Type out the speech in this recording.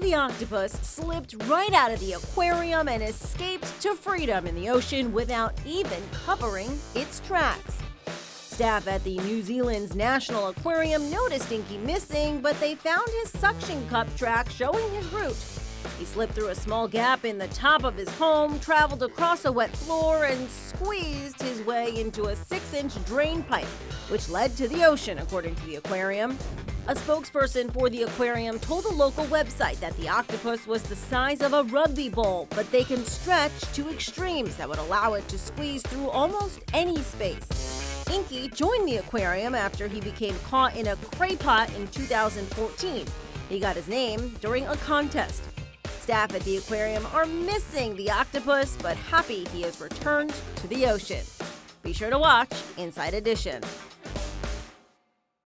The octopus slipped right out of the aquarium and escaped to freedom in the ocean without even covering its tracks. Staff at the New Zealand's National Aquarium noticed Inky missing, but they found his suction cup track showing his route. He slipped through a small gap in the top of his home, traveled across a wet floor, and squeezed his way into a six inch drain pipe, which led to the ocean, according to the aquarium. A spokesperson for the aquarium told a local website that the octopus was the size of a rugby ball, but they can stretch to extremes that would allow it to squeeze through almost any space. Inky joined the aquarium after he became caught in a cray pot in 2014. He got his name during a contest. Staff at the aquarium are missing the octopus, but happy he has returned to the ocean. Be sure to watch Inside Edition.